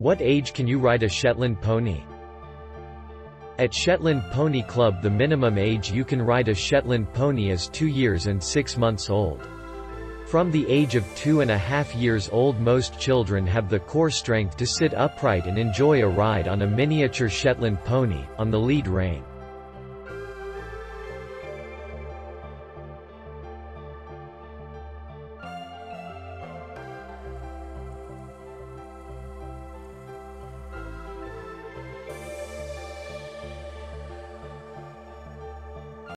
What age can you ride a Shetland pony? At Shetland Pony Club the minimum age you can ride a Shetland pony is 2 years and 6 months old. From the age of two and a half years old most children have the core strength to sit upright and enjoy a ride on a miniature Shetland pony, on the lead rein.